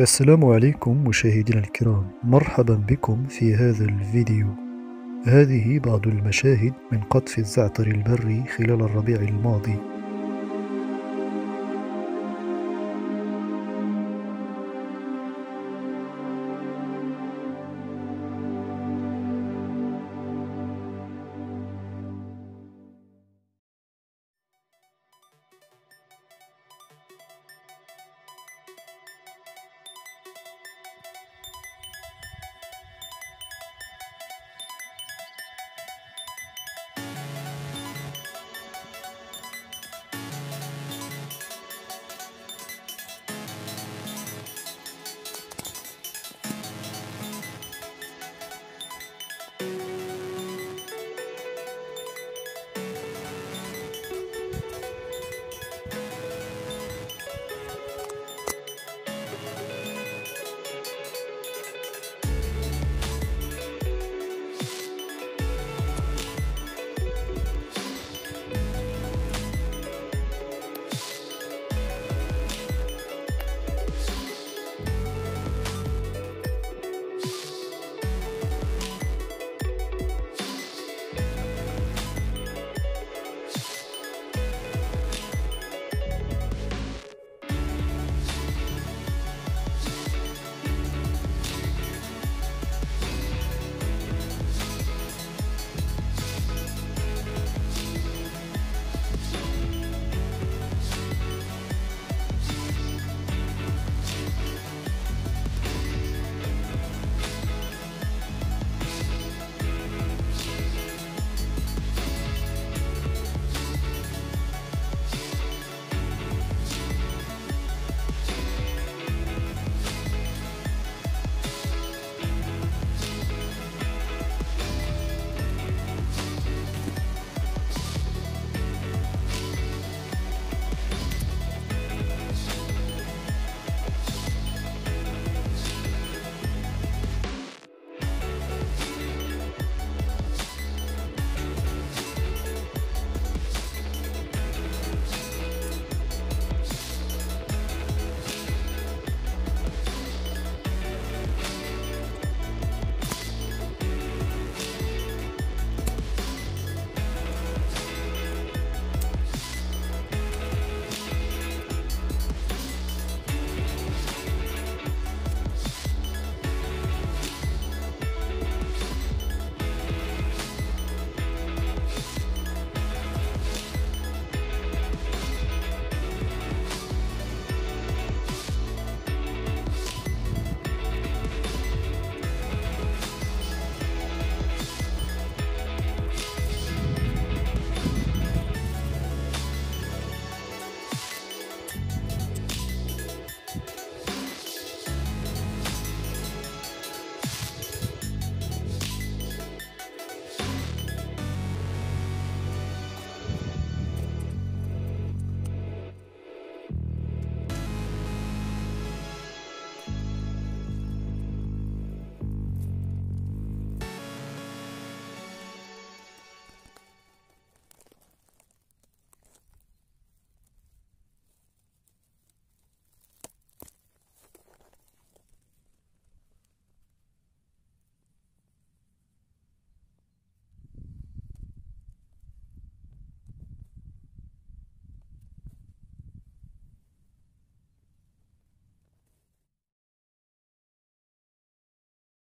السلام عليكم مشاهدينا الكرام. مرحبا بكم في هذا الفيديو. هذه بعض المشاهد من قطف الزعتر البري خلال الربيع الماضي.